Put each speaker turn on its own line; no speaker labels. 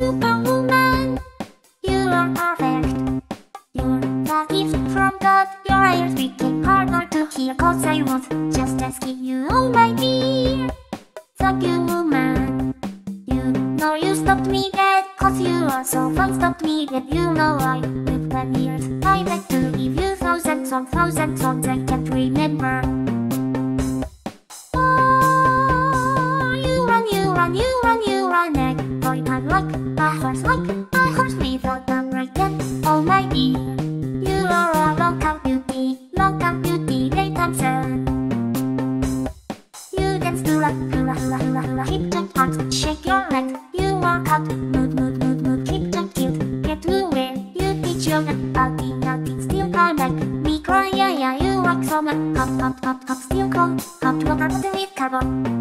Superwoman, you are perfect. You're the gift from God. Your ears became harder to hear cause I was just asking you, oh my dear. Thank you, woman. You know you stopped me dead cause you are so fun. Stopped me dead, you know I lived ten years. I like to give you thousands of thousands songs I can't remember. Oh, you run, you run, you run, you run, egg. Boy, I'm like a horse like a horse without a yet. Oh my dear, you are a welcome beauty Welcome beauty, daytime sun You dance to hula hula hula hula hula Hip jump heart, shake your leg You walk out, mood mood mood mood Hip jump cute, get away You teach your neck, outie outie Steal her neck, me cry yeah yeah You walk so much, hop hop hop hop Still cold, hop to a with carbon